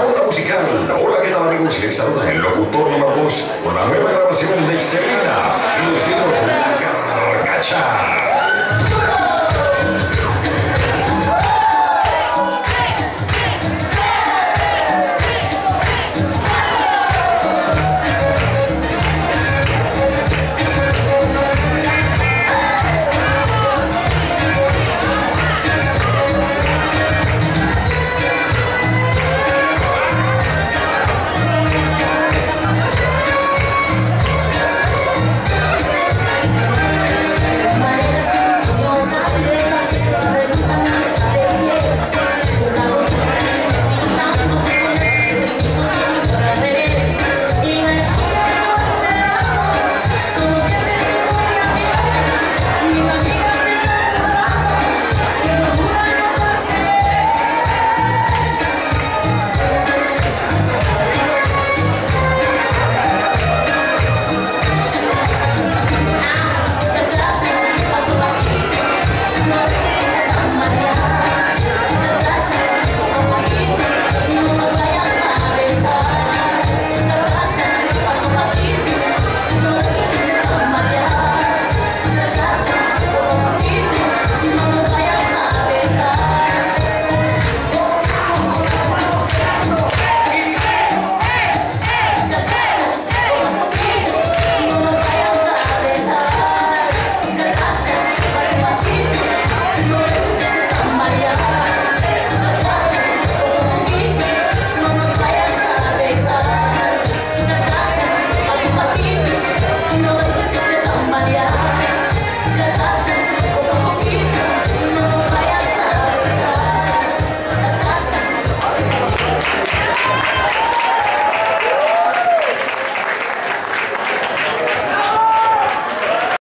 ronda musical. Hola, ¿qué tal amigos? Les saluda el locutor número 2 con la nueva grabación de Selena y los videos de la Garcacha.